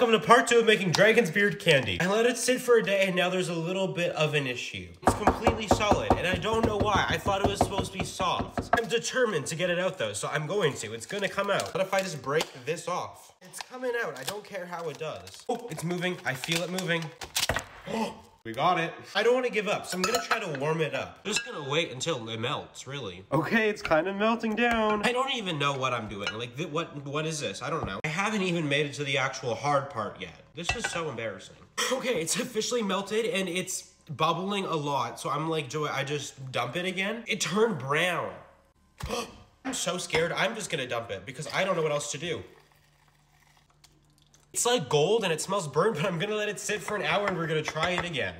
Welcome to part two of making Dragon's Beard candy. I let it sit for a day and now there's a little bit of an issue. It's completely solid and I don't know why. I thought it was supposed to be soft. I'm determined to get it out though, so I'm going to. It's gonna come out. What if I just break this off? It's coming out. I don't care how it does. Oh, it's moving. I feel it moving. Oh, We got it. I don't want to give up, so I'm gonna try to warm it up. Just gonna wait until it melts, really. Okay, it's kind of melting down. I don't even know what I'm doing. Like, th what what is this? I don't know. I haven't even made it to the actual hard part yet. This is so embarrassing. Okay, it's officially melted and it's bubbling a lot. So I'm like, Joy, I just dump it again? It turned brown. I'm so scared. I'm just gonna dump it because I don't know what else to do. It's like gold and it smells burnt, but I'm gonna let it sit for an hour and we're gonna try it again.